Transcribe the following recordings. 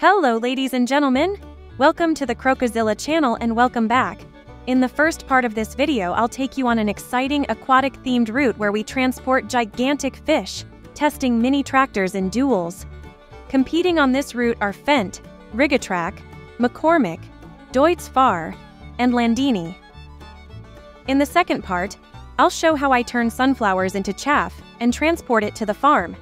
Hello, ladies and gentlemen! Welcome to the Crocozilla channel and welcome back. In the first part of this video, I'll take you on an exciting aquatic-themed route where we transport gigantic fish, testing mini tractors in duels. Competing on this route are Fendt, Rigitrac, McCormick, Deutz Fahr, and Landini. In the second part, I'll show how I turn sunflowers into chaff and transport it to the farm.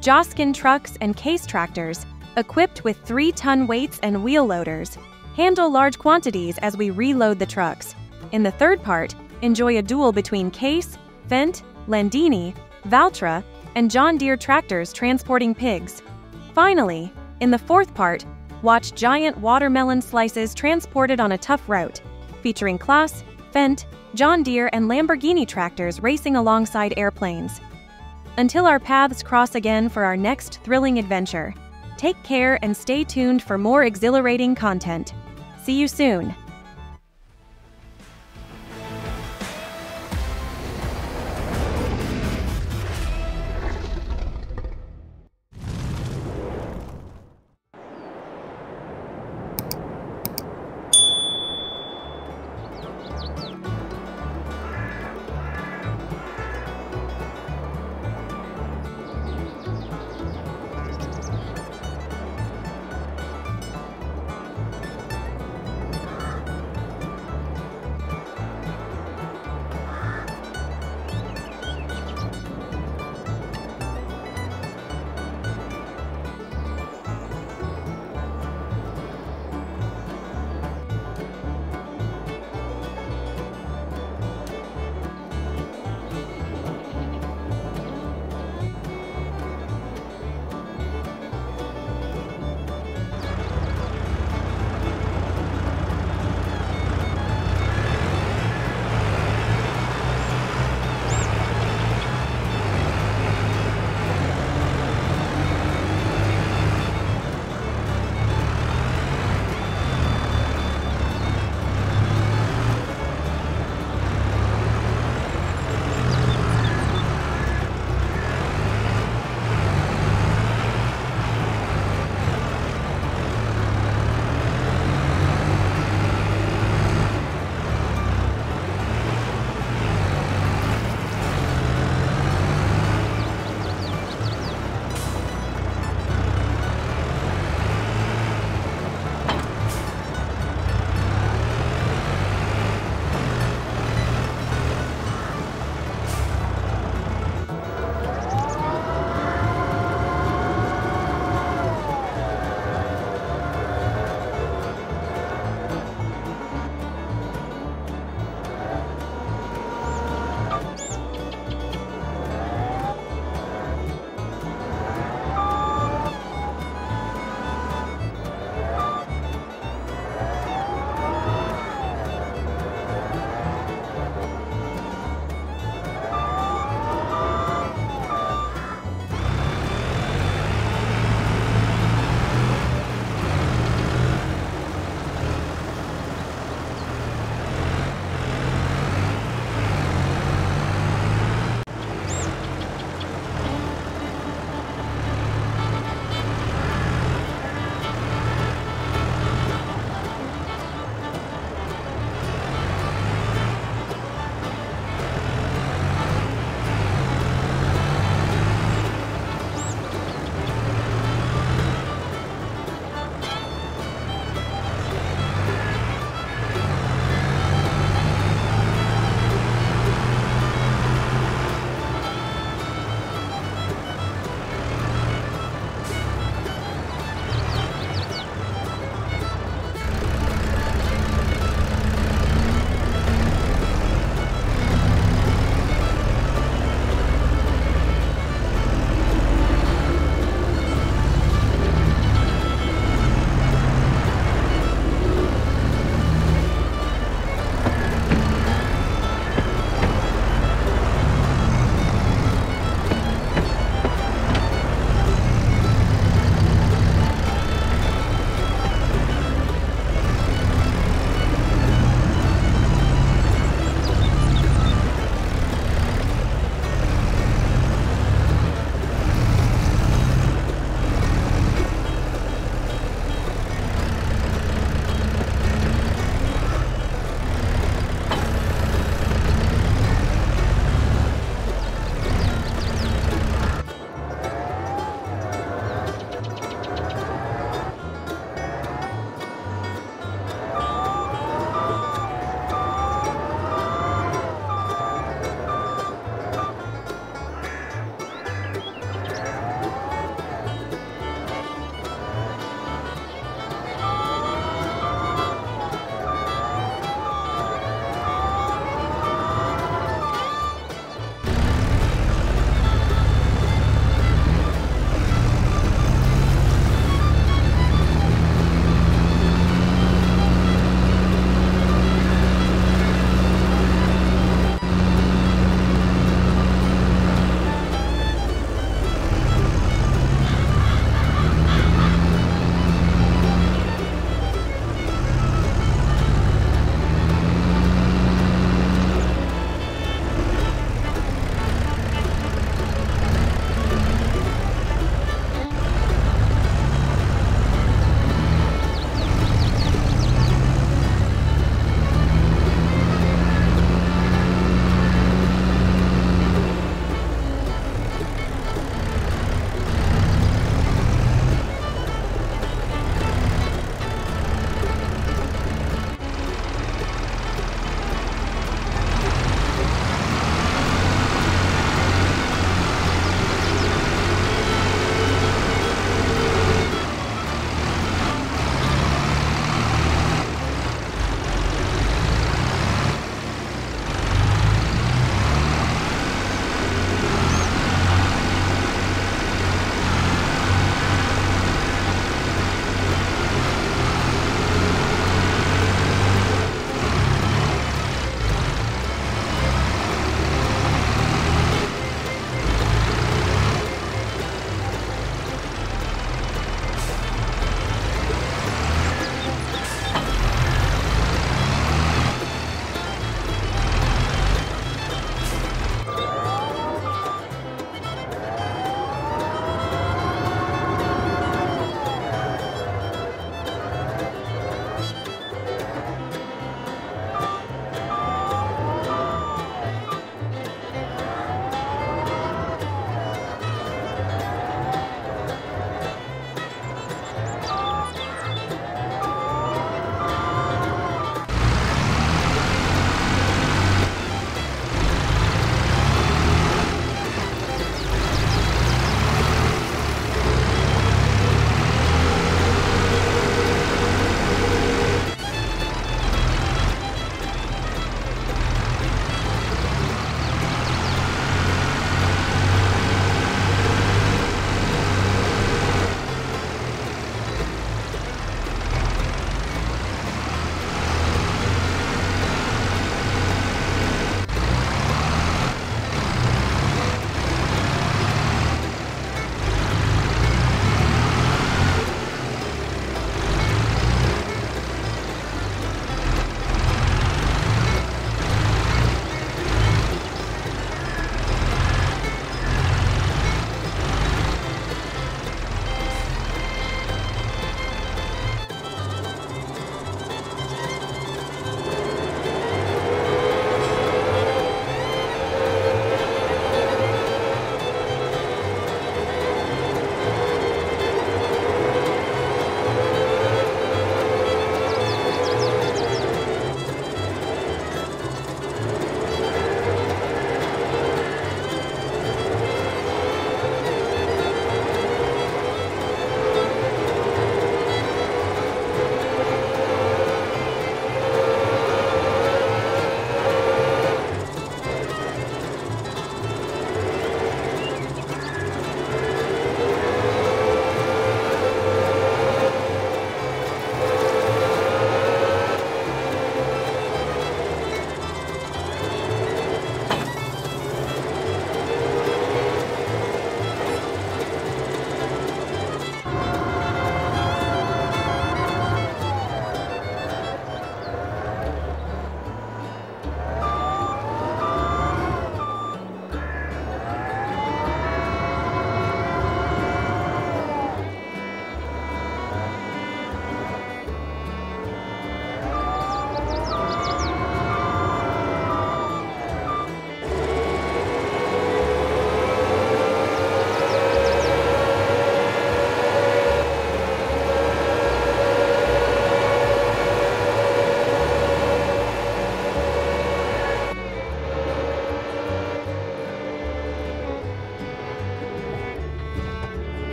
Joskin trucks and Case tractors equipped with 3-ton weights and wheel loaders, handle large quantities as we reload the trucks. In the third part, enjoy a duel between Case, Fendt, Landini, Valtra, and John Deere tractors transporting pigs. Finally, in the fourth part, watch giant watermelon slices transported on a tough route, featuring Claas, Fendt, John Deere, and Lamborghini tractors racing alongside airplanes. Until our paths cross again for our next thrilling adventure. Take care and stay tuned for more exhilarating content. See you soon.